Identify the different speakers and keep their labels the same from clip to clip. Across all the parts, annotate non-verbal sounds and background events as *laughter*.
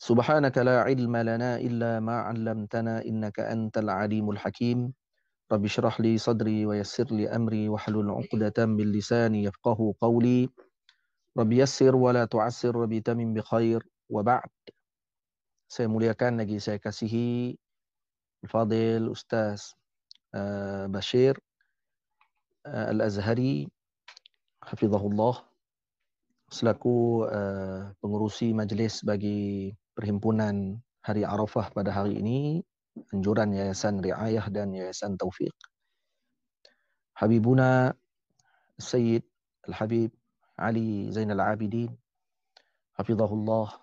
Speaker 1: سبحانك لا علم لنا إلا ما علمتنا إنك أنت العليم الحكيم. رب اشرح لي صدري ويسر لي أمري واحلل عقدة من لساني يفقه قولي. رب يسر ولا تعسر رب تمن بخير وبعد. Saya muliakan lagi saya kasihi Fadil Ustaz uh, Bashir uh, selaku uh, pengurusi majlis bagi perhimpunan Hari Arafah pada hari ini anjuran Yayasan Riayah dan Yayasan Taufiq Habibuna Sayyid Al-Habib Ali Zainal Abidin Hafizahullah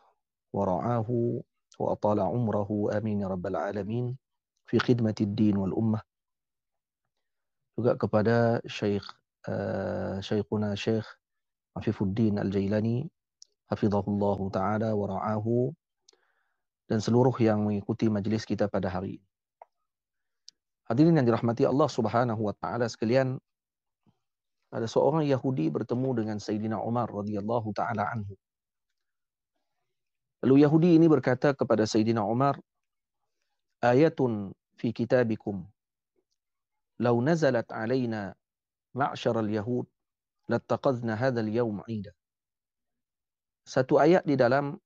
Speaker 1: wa ra'ahu wa atala umrahu amin ya rabbal alamin fi khidmati din wal ummah juga kepada Syekh uh, Syekhuna Syekh Afifuddin Al-Jailani hafizahullah taala wa ra'ahu dan seluruh yang mengikuti majlis kita pada hari ini. Hadirin yang dirahmati Allah Subhanahu wa taala sekalian, ada seorang Yahudi bertemu dengan Sayyidina Umar radhiyallahu taala anhu. Lalu Yahudi ini berkata kepada Sayyidina Umar, "Ayatun fi kitabikum law nazalat alaina ma'syar al-yahud lattaqadna hadha al-yawm 'ida. Satu ayat di dalam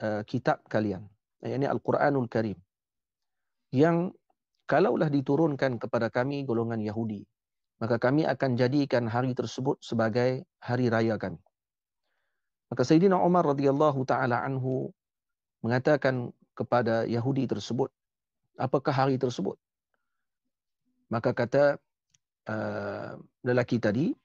Speaker 1: uh, kitab kalian, yakni Al-Quranul Karim. Yang kalaulah diturunkan kepada kami golongan Yahudi, maka kami akan jadikan hari tersebut sebagai hari raya kami. Maka Sayyidina Umar radhiyallahu taala anhu mengatakan kepada Yahudi tersebut, apakah hari tersebut? Maka kata uh, lelaki tadi,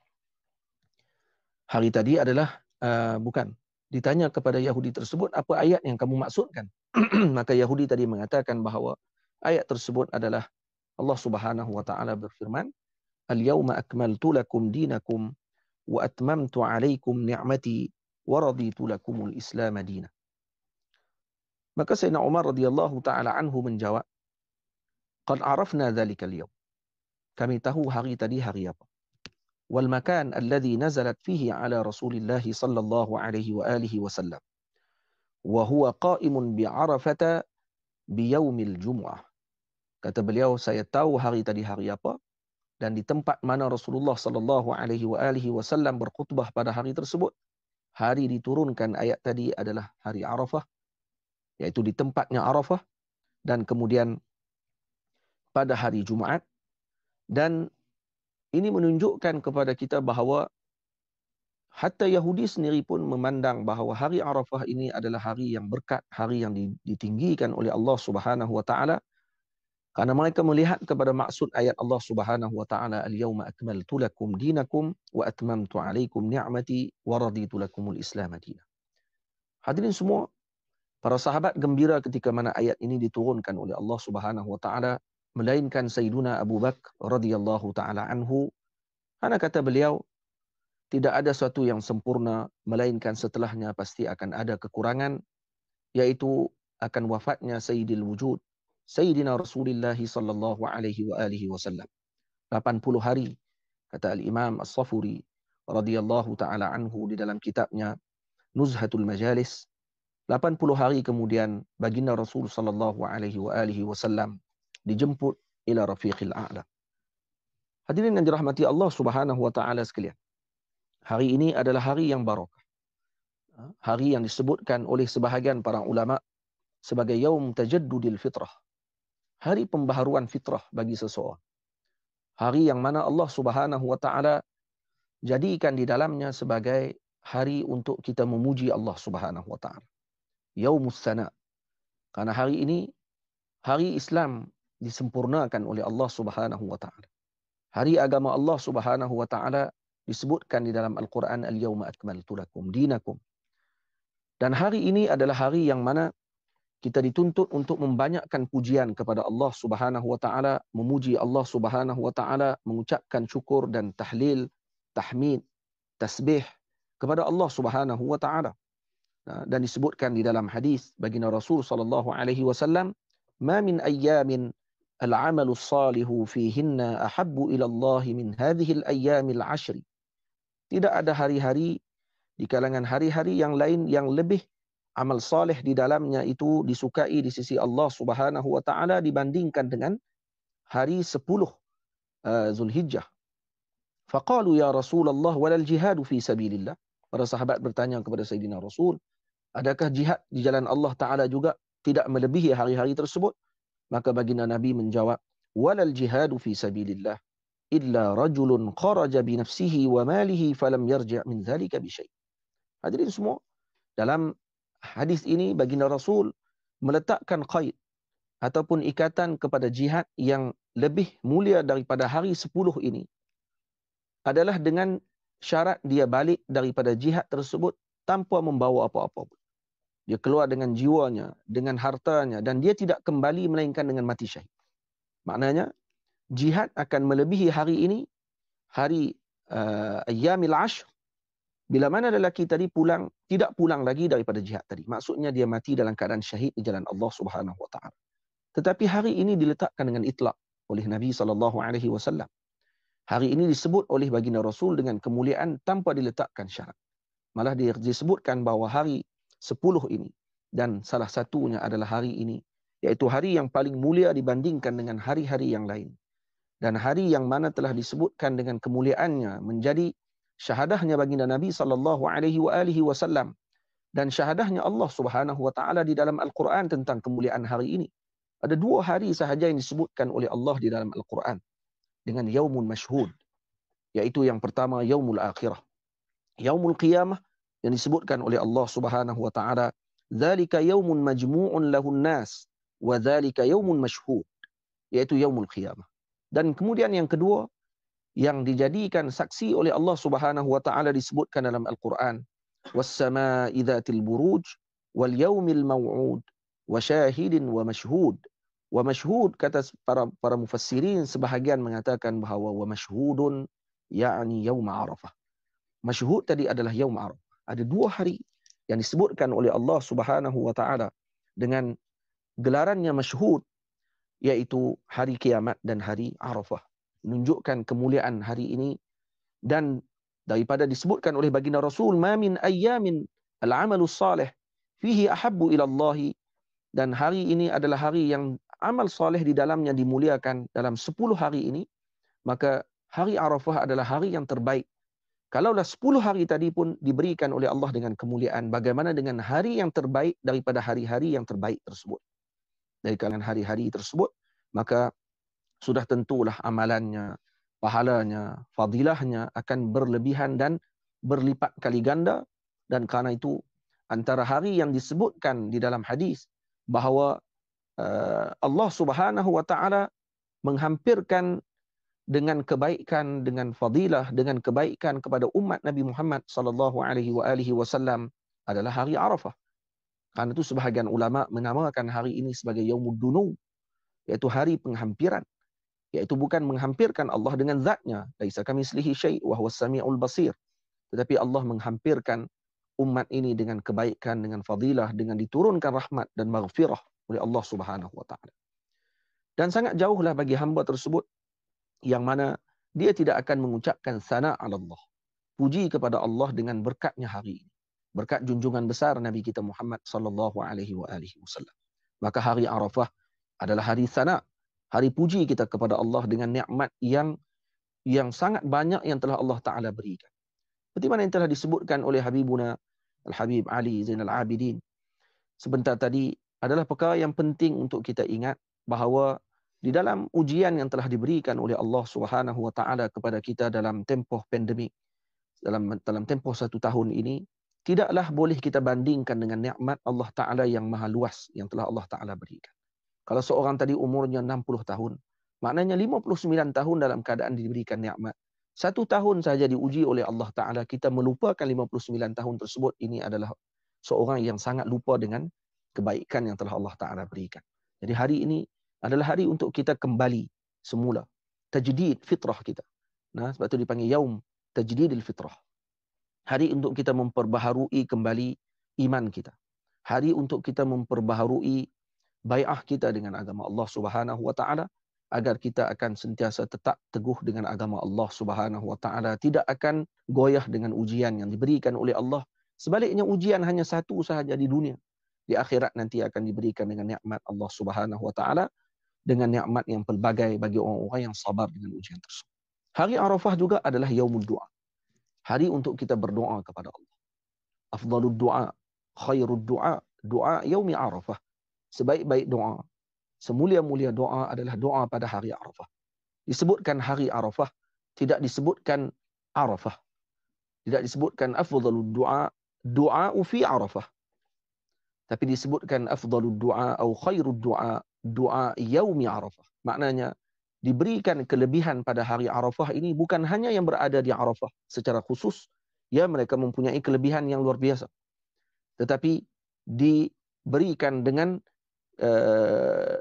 Speaker 1: hari tadi adalah uh, bukan ditanya kepada Yahudi tersebut apa ayat yang kamu maksudkan *clears throat* maka Yahudi tadi mengatakan bahawa ayat tersebut adalah Allah Subhanahu wa taala berfirman, "Al-yawma akmaltu lakum dinakum wa atmamtu 'alaikum ni'mati wa raditu lakum al-Islam madina." Maka Sayyidina Umar radhiyallahu taala anhu menjawab, "Qad 'arafna dhalika al-yawm." Kami tahu hari tadi hari apa. "Wal makan alladhi nazalat fihi 'ala Rasulillah sallallahu alaihi wa alihi wasallam wa huwa qa'imun bi Arafah bi yaumil Jumu'ah. Kata beliau saya tahu hari tadi hari apa dan di tempat mana Rasulullah sallallahu alaihi wa alihi wasallam berkhutbah pada hari tersebut. Hari diturunkan ayat tadi adalah hari Arafah iaitu di tempatnya Arafah dan kemudian pada hari Jumaat dan ini menunjukkan kepada kita bahawa hatta Yahudi sendiri pun memandang bahawa hari Arafah ini adalah hari yang berkat, hari yang ditinggikan oleh Allah Subhanahu wa taala. Karena mereka melihat kepada maksud ayat Allah Subhanahu wa taala al-yauma akmaltu lakum dinakum wa atmamtu alaikum ni'mati wa raditu lakumul Islam madina. Hadirin semua, para sahabat gembira ketika mana ayat ini diturunkan oleh Allah Subhanahu wa taala melainkan Sayyiduna Abu Bakar radhiyallahu taala anhu karena kata beliau tidak ada sesuatu yang sempurna melainkan setelahnya pasti akan ada kekurangan yaitu akan wafatnya Sayyidil Wujud Sayyidina Rasulullah sallallahu alaihi wa alihi wasallam 80 hari kata Al-Imam As-Safuri radhiyallahu taala anhu di dalam kitabnya Nuzhatul Majalis 80 hari kemudian baginda Rasul sallallahu alaihi wa alihi wasallam dijemput ila rafiqil a'la. Hadirin yang dirahmati Allah Subhanahu wa taala sekalian. Hari ini adalah hari yang barakah. Ha? Hari yang disebutkan oleh sebahagian para ulama sebagai yaum tajaddudil fitrah. Hari pembaharuan fitrah bagi seseorang. Hari yang mana Allah Subhanahu wa taala jadikan di dalamnya sebagai hari untuk kita memuji Allah Subhanahu wa taala. Yaumus sana. Karena hari ini hari Islam disempurnakan oleh Allah Subhanahu wa taala. Hari agama Allah Subhanahu wa taala disebutkan di dalam Al-Quran Al-Yawma Akmaltu Lakum Dinakum. Dan hari ini adalah hari yang mana kita dituntut untuk membanyakkan pujian kepada Allah Subhanahu wa taala, memuji Allah Subhanahu wa taala, mengucapkan syukur dan tahlil, tahmid, tasbih kepada Allah Subhanahu wa taala. Dan disebutkan di dalam hadis baginda Rasul sallallahu alaihi wasallam, "Ma min ayyamin العمل الصالح فيهن أحب إلى الله من هذه الأيام العشر Tidak ada hari-hari di kalangan hari-hari yang lain yang lebih amal saleh di dalamnya itu disukai di sisi Allah Subhanahu wa taala dibandingkan dengan hari 10 uh, Zulhijjah. Faqalu ya Rasulullah walal jihadu fi sabilillah. Para sahabat bertanya kepada Sayyidina Rasul, adakah jihad di jalan Allah taala juga tidak melebihi hari-hari tersebut? Maka baginda Nabi menjawab, walal jihadu fi sabilillah illa rajulun kharaja bi nafsihi wa malihi falam yarji' min dhalika bi syai'. Hadirin semua, dalam hadis ini baginda Rasul meletakkan qaid ataupun ikatan kepada jihad yang lebih mulia daripada hari 10 ini adalah dengan syarat dia balik daripada jihad tersebut tanpa membawa apa-apa pun. Dia keluar dengan jiwanya, dengan hartanya dan dia tidak kembali melainkan dengan mati syahid. Maknanya jihad akan melebihi hari ini, hari uh, ayyamil ashr bila mana lelaki tadi pulang tidak pulang lagi daripada jihad tadi. Maksudnya dia mati dalam keadaan syahid di jalan Allah Subhanahu wa taala. Tetapi hari ini diletakkan dengan itlak oleh Nabi sallallahu alaihi wasallam. Hari ini disebut oleh baginda Rasul dengan kemuliaan tanpa diletakkan syarat. Malah disebutkan bahawa hari 10 ini dan salah satunya adalah hari ini iaitu hari yang paling mulia dibandingkan dengan hari-hari yang lain. Dan hari yang mana telah disebutkan dengan kemuliaannya menjadi syahadahnya baginda Nabi sallallahu alaihi wa alihi wasallam dan syahadahnya Allah Subhanahu wa taala di dalam Al-Quran tentang kemuliaan hari ini. Ada dua hari sahaja yang disebutkan oleh Allah di dalam Al-Quran dengan yaumun masyhud yaitu yang pertama yaumul akhirah. Yaumul qiyamah yang disebutkan oleh Allah Subhanahu wa taala, "Dzalika yaumun majmu'un lahun nas wa dzalika yaumun masyhud." Yaitu yaumul qiyamah. Dan kemudian yang kedua yang dijadikan saksi oleh Allah Subhanahu wa taala disebutkan dalam Al-Quran was-samaa'i dzatil buruj wal yaumil maw'ud wa syahidin wa mashhud. Wa mashhud kata para para mufassirin sebahagian mengatakan bahawa wa mashhudun yakni yaum arafah. Mashhud tadi adalah yaum arafah. Ada dua hari yang disebutkan oleh Allah Subhanahu wa taala dengan gelarannya mashhud iaitu hari kiamat dan hari arafah. Menunjukkan kemuliaan hari ini dan daripada disebutkan oleh baginda Rasul ma min ayyamin al-amalu salih fihi ahabbu ila Allah dan hari ini adalah hari yang amal soleh di dalamnya dimuliakan dalam 10 hari ini. Maka hari Arafah adalah hari yang terbaik. Kalaulah 10 hari tadi pun diberikan oleh Allah dengan kemuliaan bagaimana dengan hari yang terbaik daripada hari-hari yang terbaik tersebut dari kalangan hari-hari tersebut maka sudah tentulah amalannya, pahalanya, fadilahnya akan berlebihan dan berlipat kali ganda dan karena itu antara hari yang disebutkan di dalam hadis bahawa uh, Allah Subhanahu wa taala menghampirkan dengan kebaikan dengan fadilah dengan kebaikan kepada umat Nabi Muhammad sallallahu alaihi wasallam adalah hari Arafah. Karena itu sebahagian ulama menamakan hari ini sebagai Yaumud Dunu iaitu hari penghampiran iaitu bukan menghampirkan Allah dengan zatnya. Laisa kamitslihi syai' wa huwas samiul basir. Tetapi Allah menghampirkan umat ini dengan kebaikan dengan fadilah dengan diturunkan rahmat dan maghfirah oleh Allah Subhanahu wa taala. Dan sangat jauhlah bagi hamba tersebut yang mana dia tidak akan mengucapkan sana Allah. Puji kepada Allah dengan berkatnya hari ini berkat junjungan besar Nabi kita Muhammad sallallahu alaihi wasallam maka hari Arafah adalah hari sana hari puji kita kepada Allah dengan nikmat yang yang sangat banyak yang telah Allah Taala berikan. Seperti mana yang telah disebutkan oleh Habibuna Al-Habib Ali Zainal Abidin sebentar tadi adalah perkara yang penting untuk kita ingat bahawa di dalam ujian yang telah diberikan oleh Allah Subhanahu wa taala kepada kita dalam tempoh pandemik dalam dalam tempoh satu tahun ini tidaklah boleh kita bandingkan dengan nikmat Allah taala yang maha luas yang telah Allah taala berikan. Kalau seorang tadi umurnya 60 tahun, maknanya 59 tahun dalam keadaan diberikan nikmat. Satu tahun saja diuji oleh Allah Ta'ala, kita melupakan 59 tahun tersebut. Ini adalah seorang yang sangat lupa dengan kebaikan yang telah Allah Ta'ala berikan. Jadi hari ini adalah hari untuk kita kembali semula. Tajdid fitrah kita. Nah, sebab itu dipanggil yaum tajdidil fitrah. Hari untuk kita memperbaharui kembali iman kita. Hari untuk kita memperbaharui bai'ah kita dengan agama Allah Subhanahu wa taala agar kita akan sentiasa tetap teguh dengan agama Allah Subhanahu wa taala tidak akan goyah dengan ujian yang diberikan oleh Allah sebaliknya ujian hanya satu sahaja di dunia di akhirat nanti akan diberikan dengan nikmat Allah Subhanahu wa taala dengan nikmat yang pelbagai bagi orang-orang yang sabar dengan ujian tersebut. Hari Arafah juga adalah yaumul doa. Hari untuk kita berdoa kepada Allah. Afdalud doa, khairud doa, doa yaumi Arafah. Sebaik-baik doa, semulia-mulia doa adalah doa pada hari Arafah. Disebutkan hari Arafah, tidak disebutkan Arafah. Tidak disebutkan afdalud doa, doa fi Arafah tapi disebutkan afdalud du'a atau khairud du'a du'a yaumi arafah maknanya diberikan kelebihan pada hari arafah ini bukan hanya yang berada di arafah secara khusus ya mereka mempunyai kelebihan yang luar biasa. Tetapi diberikan dengan uh,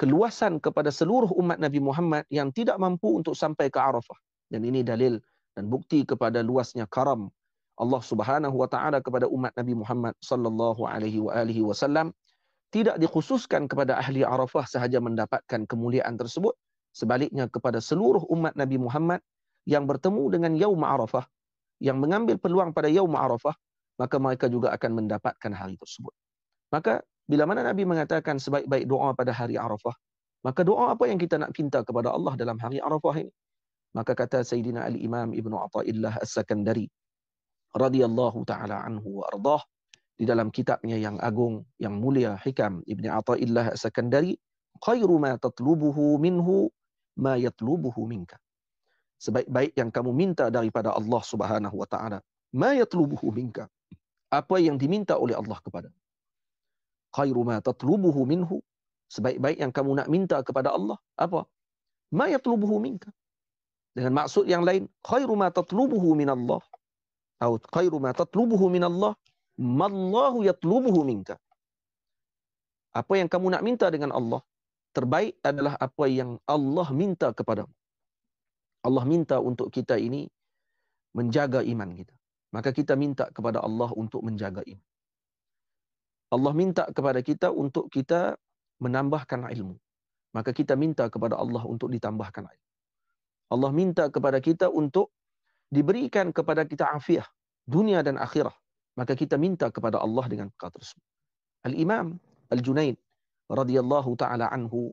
Speaker 1: keluasan kepada seluruh umat Nabi Muhammad yang tidak mampu untuk sampai ke arafah. Dan ini dalil dan bukti kepada luasnya karam Allah Subhanahu wa taala kepada umat Nabi Muhammad sallallahu alaihi wa alihi wasallam. Tidak dikhususkan kepada ahli Arafah sahaja mendapatkan kemuliaan tersebut sebaliknya kepada seluruh umat Nabi Muhammad yang bertemu dengan yaum Arafah yang mengambil peluang pada yaum Arafah maka mereka juga akan mendapatkan hari tersebut. Maka bila mana Nabi mengatakan sebaik-baik doa pada hari Arafah maka doa apa yang kita nak minta kepada Allah dalam hari Arafah ini? Maka kata Sayyidina Al-Imam Ibn Atta'illah As-Sakandari radhiyallahu taala anhu wa ardah di dalam kitabnya yang agung yang mulia Hikam Ibni Athaillah Sakandari khairu ma tatlubuhu minhu ma yatlubuhu minka. Sebaik-baik yang kamu minta daripada Allah Subhanahu wa taala ma yatlubuhu minka. Apa yang diminta oleh Allah kepada. Khairu ma tatlubuhu minhu. Sebaik-baik yang kamu nak minta kepada Allah apa? Ma yatlubuhu minka. Dengan maksud yang lain khairu ma tatlubuhu min Allah atau khairu ma tatlubuhu min Allah mallahu yatlubuhu minka. Apa yang kamu nak minta dengan Allah terbaik adalah apa yang Allah minta kepadamu. Allah minta untuk kita ini menjaga iman kita. Maka kita minta kepada Allah untuk menjaga iman. Allah minta kepada kita untuk kita menambahkan ilmu. Maka kita minta kepada Allah untuk ditambahkan ilmu. Allah minta kepada kita untuk diberikan kepada kita afiah dunia dan akhirah. Maka kita minta kepada Allah dengan perkara tersebut. Al-Imam Al-Junaid radhiyallahu taala anhu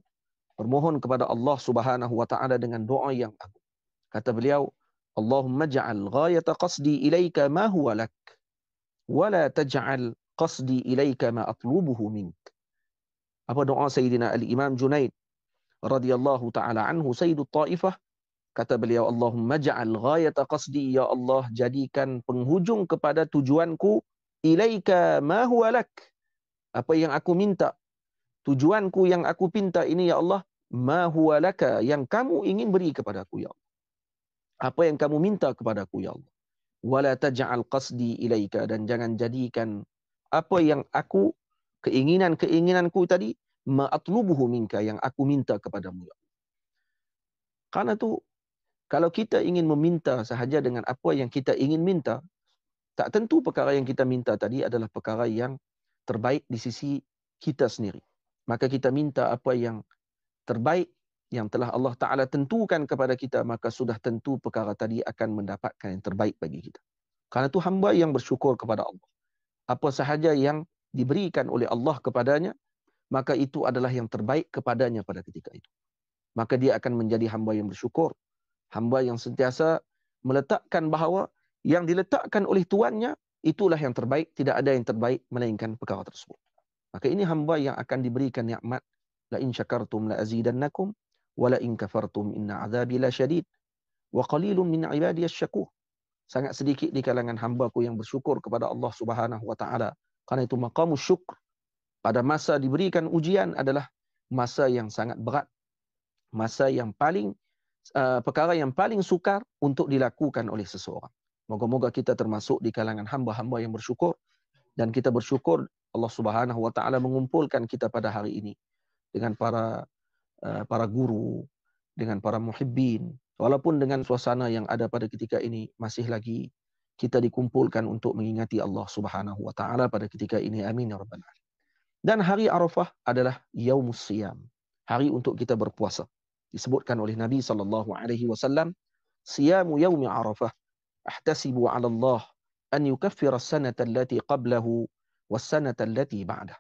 Speaker 1: bermohon kepada Allah Subhanahu wa taala dengan doa yang agung kata beliau Allahumma ja'al ghayata qasdi ilaika ma huwa lak wa la taj'al qasdi ilaika ma atlubuhu mink apa doa Sayyidina Al-Imam Junaid radhiyallahu taala anhu Sayyidut Taifah Kata beliau, Allahumma ja'al ghayata qasdi, Ya Allah, jadikan penghujung kepada tujuanku, ilaika ma huwa lak. Apa yang aku minta. Tujuanku yang aku pinta ini, Ya Allah, ma huwa laka, yang kamu ingin beri kepada aku, Ya Allah. Apa yang kamu minta kepada aku, Ya Allah. Wala taj'al qasdi ilaika, dan jangan jadikan apa yang aku, keinginan-keinginanku tadi, ma'atlubuhu minka, yang aku minta kepadamu, Ya Allah. Karena tu kalau kita ingin meminta sahaja dengan apa yang kita ingin minta, tak tentu perkara yang kita minta tadi adalah perkara yang terbaik di sisi kita sendiri. Maka kita minta apa yang terbaik yang telah Allah Ta'ala tentukan kepada kita, maka sudah tentu perkara tadi akan mendapatkan yang terbaik bagi kita. Karena itu hamba yang bersyukur kepada Allah. Apa sahaja yang diberikan oleh Allah kepadanya, maka itu adalah yang terbaik kepadanya pada ketika itu. Maka dia akan menjadi hamba yang bersyukur hamba yang sentiasa meletakkan bahawa yang diletakkan oleh tuannya itulah yang terbaik tidak ada yang terbaik melainkan perkara tersebut maka ini hamba yang akan diberikan nikmat. La in syakartum la azidannakum wa la in kafartum inna azabi la syadid. Wa qalilun min ibadi asyakur sangat sedikit di kalangan hamba-Ku yang bersyukur kepada Allah Subhanahu wa taala. Karena itu maqamus syukr pada masa diberikan ujian adalah masa yang sangat berat. Masa yang paling Uh, perkara yang paling sukar untuk dilakukan oleh seseorang. Moga-moga kita termasuk di kalangan hamba-hamba yang bersyukur dan kita bersyukur Allah Subhanahu wa taala mengumpulkan kita pada hari ini dengan para uh, para guru, dengan para muhibbin, walaupun dengan suasana yang ada pada ketika ini masih lagi kita dikumpulkan untuk mengingati Allah Subhanahu wa taala pada ketika ini. Amin ya rabbal alamin. Dan hari Arafah adalah yaumus siyam, hari untuk kita berpuasa disebutkan oleh Nabi sallallahu alaihi wasallam siyamu yaumi arafah ahtasibu ala Allah an yukaffira as-sanata allati qablahu was-sanata allati ba'dah.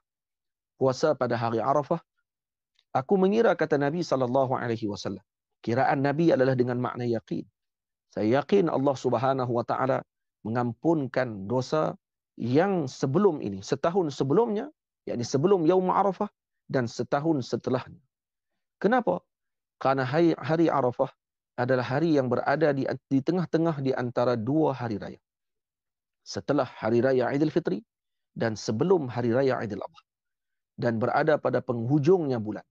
Speaker 1: Puasa pada hari Arafah aku mengira kata Nabi sallallahu alaihi wasallam. Kiraan Nabi adalah dengan makna yakin. Saya yakin Allah Subhanahu wa taala mengampunkan dosa yang sebelum ini, setahun sebelumnya, yakni sebelum Yaum Arafah dan setahun setelahnya. Kenapa? Karena hari, hari Arafah adalah hari yang berada di, di tengah-tengah di antara dua hari raya. Setelah hari raya Aidil Fitri dan sebelum hari raya Aidil Adha. Dan berada pada penghujungnya bulan.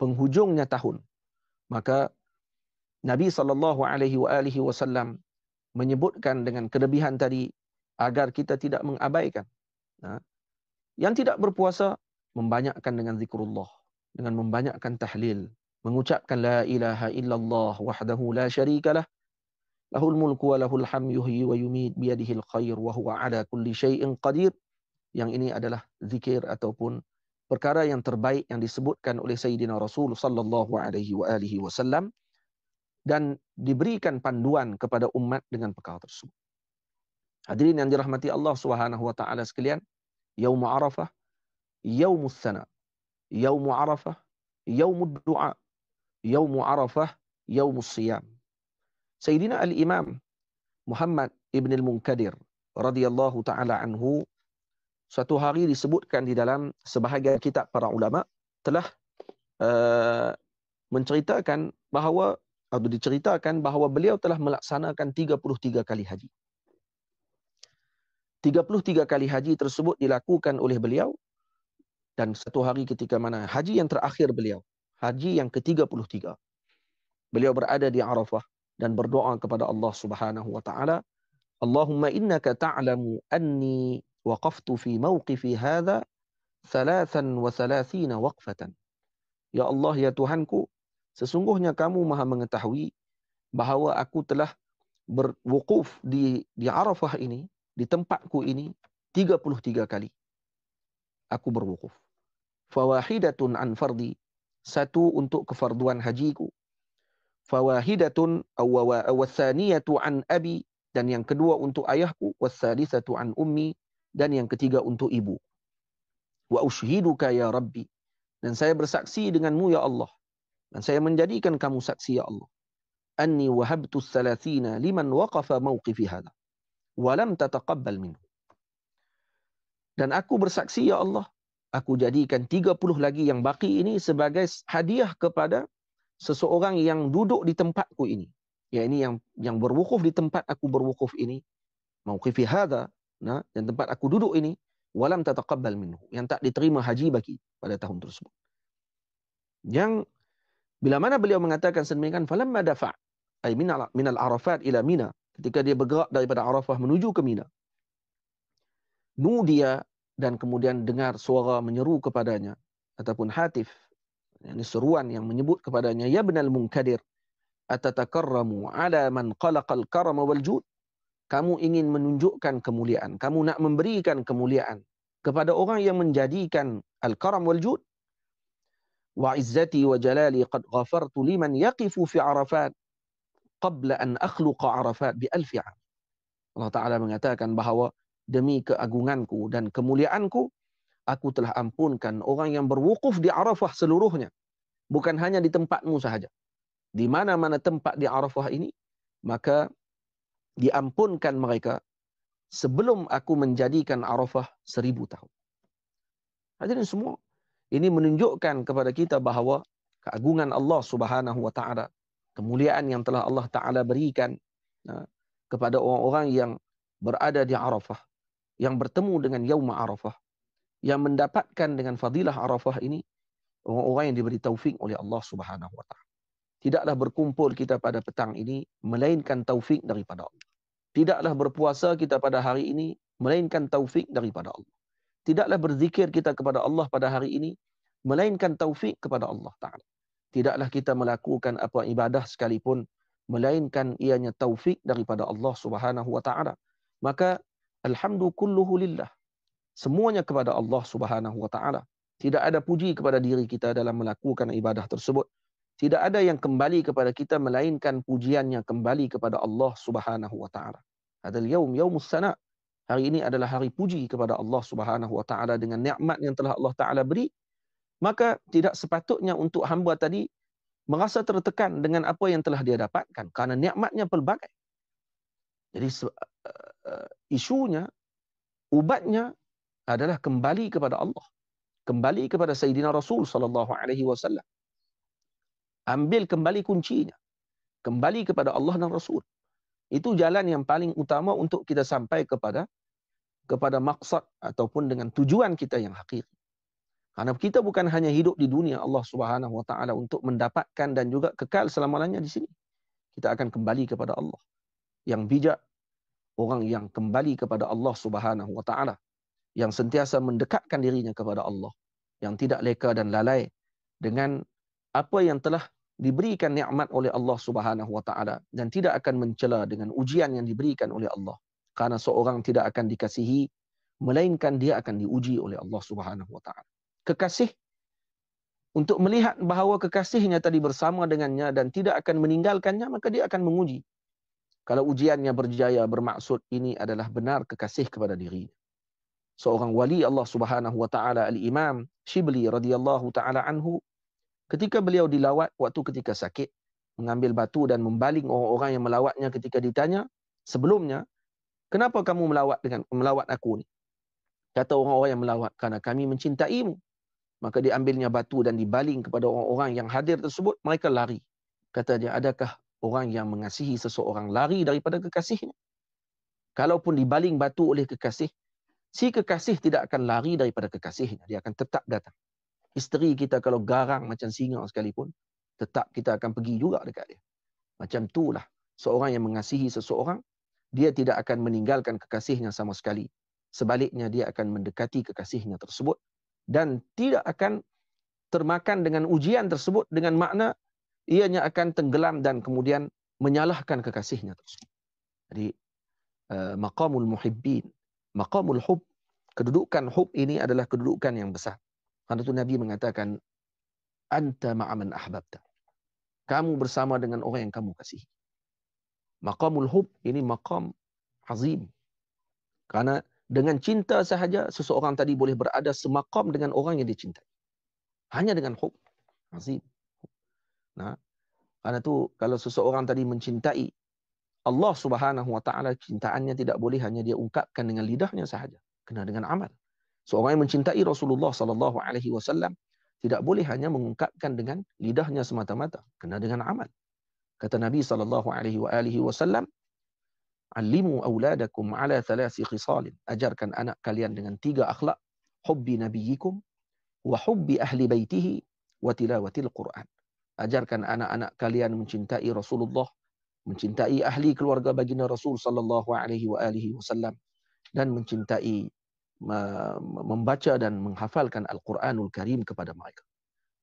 Speaker 1: Penghujungnya tahun. Maka Nabi saw menyebutkan dengan kelebihan tadi agar kita tidak mengabaikan. Nah, yang tidak berpuasa membanyakkan dengan zikrullah, dengan membanyakkan tahlil, mengucapkan la ilaha illallah wahdahu la syarikalah lahul ham yuhyi wa yumit biyadihi khair wa huwa ala kulli syai'in qadir yang ini adalah zikir ataupun perkara yang terbaik yang disebutkan oleh Sayyidina Rasul sallallahu alaihi wa alihi wasallam dan diberikan panduan kepada umat dengan perkara tersebut. Hadirin yang dirahmati Allah Subhanahu wa taala sekalian, Yaum Arafah, Yaumus Sana. Yaum Arafah, Yaumud Du'a, Yaumu Arafah, Yaumu Siyam. Sayyidina Al-Imam Muhammad Ibn Al-Munkadir radhiyallahu taala anhu suatu hari disebutkan di dalam sebahagian kitab para ulama telah uh, menceritakan bahawa atau diceritakan bahawa beliau telah melaksanakan 33 kali haji. 33 kali haji tersebut dilakukan oleh beliau dan satu hari ketika mana haji yang terakhir beliau haji yang ke-33. Beliau berada di Arafah dan berdoa kepada Allah Subhanahu wa taala, Allahumma innaka ta'lamu anni waqaftu fi mawqifi hadha 33 waqfatan. Ya Allah ya Tuhanku, sesungguhnya kamu Maha mengetahui bahawa aku telah berwukuf di di Arafah ini, di tempatku ini 33 kali. Aku berwukuf. Fawahidatun an fardi satu untuk kefarduan hajiku fawahidatun aw thaniyatu an abi dan yang kedua untuk ayahku wasalisatu an ummi dan yang ketiga untuk ibu. Wa ushhiduka ya rabbi. Dan saya bersaksi denganmu ya Allah. Dan saya menjadikan kamu saksi ya Allah. Anni wahabtu thalathina liman waqafa mawqifi hadha. Wa lam tataqabbal minhu. Dan aku bersaksi ya Allah aku jadikan 30 lagi yang baki ini sebagai hadiah kepada seseorang yang duduk di tempatku ini. Ya ini yang yang berwukuf di tempat aku berwukuf ini. Mauqifi hadha, nah, dan tempat aku duduk ini walam tataqabbal minhu, yang tak diterima haji bagi pada tahun tersebut. Yang bila mana beliau mengatakan sedemikian falamma dafa' ay minal minal arafat ila mina ketika dia bergerak daripada Arafah menuju ke Mina. Nudia dan kemudian dengar suara menyeru kepadanya ataupun hatif ini seruan yang menyebut kepadanya ya benal munkadir atatakarramu ala man qalaqal karam wal jud? Kamu ingin menunjukkan kemuliaan. Kamu nak memberikan kemuliaan kepada orang yang menjadikan al karam wal jud? Wa izzati wa jalali qad ghafartu liman yaqifu fi arafat qabla an akhluqa arafat bi alfi Allah Taala mengatakan bahawa demi keagunganku dan kemuliaanku aku telah ampunkan orang yang berwukuf di Arafah seluruhnya. Bukan hanya di tempatmu sahaja. Di mana-mana tempat di Arafah ini maka diampunkan mereka sebelum aku menjadikan Arafah seribu tahun. Hadirin semua ini menunjukkan kepada kita bahawa keagungan Allah Subhanahu wa taala kemuliaan yang telah Allah taala berikan ha, kepada orang-orang yang berada di Arafah yang bertemu dengan Yaum Arafah yang mendapatkan dengan fadilah Arafah ini orang-orang yang diberi taufik oleh Allah Subhanahu wa taala. Tidaklah berkumpul kita pada petang ini melainkan taufik daripada Allah. Tidaklah berpuasa kita pada hari ini melainkan taufik daripada Allah. Tidaklah berzikir kita kepada Allah pada hari ini melainkan taufik kepada Allah taala. Tidaklah kita melakukan apa ibadah sekalipun melainkan ianya taufik daripada Allah Subhanahu wa taala. Maka Alhamdu kulluhu lillah. Semuanya kepada Allah Subhanahu wa taala. Tidak ada puji kepada diri kita dalam melakukan ibadah tersebut. Tidak ada yang kembali kepada kita melainkan pujiannya kembali kepada Allah Subhanahu wa taala. Hadal yaum yaumus sana. hari ini adalah hari puji kepada Allah Subhanahu wa taala dengan nikmat yang telah Allah taala beri maka tidak sepatutnya untuk hamba tadi merasa tertekan dengan apa yang telah dia dapatkan kerana nikmatnya pelbagai jadi uh, isunya ubatnya adalah kembali kepada Allah kembali kepada Sayyidina Rasul sallallahu alaihi wasallam ambil kembali kuncinya kembali kepada Allah dan Rasul itu jalan yang paling utama untuk kita sampai kepada kepada maksud ataupun dengan tujuan kita yang hakiki. Karena kita bukan hanya hidup di dunia Allah Subhanahu Wa Taala untuk mendapatkan dan juga kekal selama-lamanya di sini. Kita akan kembali kepada Allah. Yang bijak orang yang kembali kepada Allah Subhanahu Wa Taala yang sentiasa mendekatkan dirinya kepada Allah yang tidak leka dan lalai dengan apa yang telah diberikan nikmat oleh Allah Subhanahu wa taala dan tidak akan mencela dengan ujian yang diberikan oleh Allah. Karena seorang tidak akan dikasihi melainkan dia akan diuji oleh Allah Subhanahu wa taala. Kekasih untuk melihat bahawa kekasihnya tadi bersama dengannya dan tidak akan meninggalkannya maka dia akan menguji. Kalau ujiannya berjaya bermaksud ini adalah benar kekasih kepada diri. Seorang wali Allah Subhanahu wa taala Al-Imam Shibli radhiyallahu taala anhu Ketika beliau dilawat waktu ketika sakit, mengambil batu dan membaling orang-orang yang melawatnya ketika ditanya, sebelumnya, kenapa kamu melawat dengan melawat aku ni? Kata orang-orang yang melawat, kerana kami mencintaimu. Maka diambilnya batu dan dibaling kepada orang-orang yang hadir tersebut, mereka lari. Kata dia, adakah orang yang mengasihi seseorang lari daripada kekasihnya? Kalaupun dibaling batu oleh kekasih, si kekasih tidak akan lari daripada kekasihnya. Dia akan tetap datang isteri kita kalau garang macam singa sekalipun, tetap kita akan pergi juga dekat dia. Macam itulah seorang yang mengasihi seseorang, dia tidak akan meninggalkan kekasihnya sama sekali. Sebaliknya dia akan mendekati kekasihnya tersebut dan tidak akan termakan dengan ujian tersebut dengan makna ianya akan tenggelam dan kemudian menyalahkan kekasihnya tersebut. Jadi uh, maqamul muhibbin, maqamul hub, kedudukan hub ini adalah kedudukan yang besar. Karena itu Nabi mengatakan, Anta ma'aman ahbabta. Kamu bersama dengan orang yang kamu kasihi. Maqamul hub ini maqam azim. Karena dengan cinta sahaja, seseorang tadi boleh berada semaqam dengan orang yang dicintai. Hanya dengan hub. Azim. Nah, karena itu kalau seseorang tadi mencintai Allah subhanahu wa ta'ala, cintaannya tidak boleh hanya dia ungkapkan dengan lidahnya sahaja. Kena dengan amal. Seorang yang mencintai Rasulullah sallallahu alaihi wasallam tidak boleh hanya mengungkapkan dengan lidahnya semata-mata, kena dengan amal. Kata Nabi sallallahu alaihi wasallam, "Allimu auladakum ala thalathi khisalin." Ajarkan anak kalian dengan tiga akhlak, hubbi nabiyyikum wa hubbi ahli baitihi wa tilawatil Quran. Ajarkan anak-anak kalian mencintai Rasulullah, mencintai ahli keluarga baginda Rasul sallallahu alaihi wasallam dan mencintai membaca dan menghafalkan Al-Quranul Karim kepada mereka.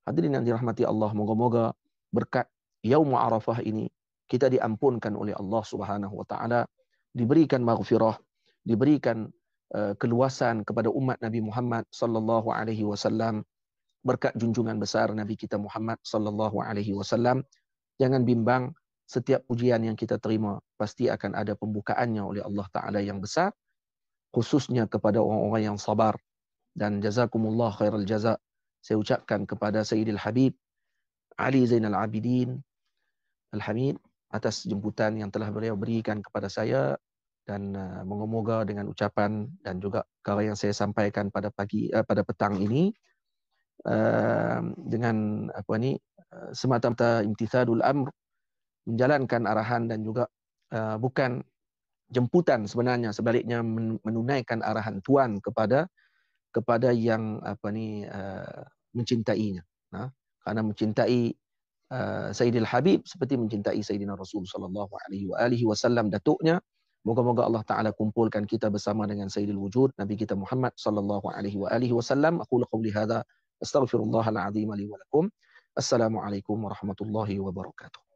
Speaker 1: Hadirin yang dirahmati Allah, moga-moga berkat Yaum Arafah ini kita diampunkan oleh Allah Subhanahu wa taala, diberikan maghfirah, diberikan uh, keluasan kepada umat Nabi Muhammad sallallahu alaihi wasallam berkat junjungan besar Nabi kita Muhammad sallallahu alaihi wasallam. Jangan bimbang setiap ujian yang kita terima pasti akan ada pembukaannya oleh Allah taala yang besar khususnya kepada orang-orang yang sabar. Dan jazakumullah khairal jaza saya ucapkan kepada Sayyidil Habib Ali Zainal Abidin Al-Hamid atas jemputan yang telah beliau berikan kepada saya dan uh, moga-moga dengan ucapan dan juga perkara yang saya sampaikan pada pagi uh, pada petang ini uh, dengan apa ni semata-mata imtithalul amr menjalankan arahan dan juga uh, bukan jemputan sebenarnya sebaliknya menunaikan arahan tuan kepada kepada yang apa ni uh, mencintainya. Nah karena mencintai uh, Sayyidil Habib seperti mencintai Sayyidina Rasul sallallahu alaihi wasallam datuknya. Moga-moga Allah taala kumpulkan kita bersama dengan Sayyidil Wujud Nabi kita Muhammad sallallahu alaihi wasallam. Aku qouli hadza astaghfirullahal azim li wa lakum. Assalamualaikum warahmatullahi wabarakatuh